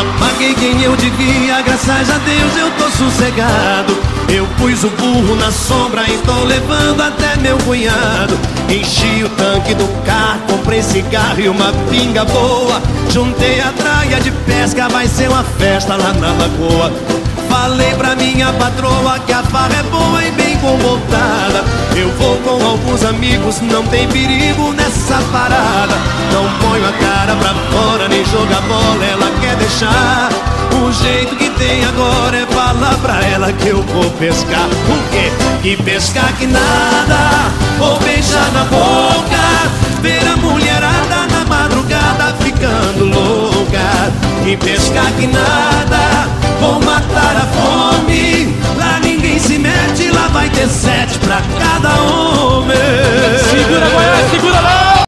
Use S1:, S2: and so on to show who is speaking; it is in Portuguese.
S1: matei quem eu devia, graças a Deus eu tô sossegado. Eu pus o burro na sombra e tô levando até meu cunhado. Enchi o tanque do carro, comprei cigarro e uma pinga boa. Juntei a traia de pesca, vai ser uma festa lá na lagoa. Falei pra minha patroa que a farra é boa e bem comportada. Eu vou com alguns amigos, não tem perigo nessa parada. Não ponho a cara pra tem agora é falar pra ela que eu vou pescar. O quê? Que pescar que nada, vou beijar na boca. Ver a mulherada na madrugada ficando louca. Que pescar que nada, vou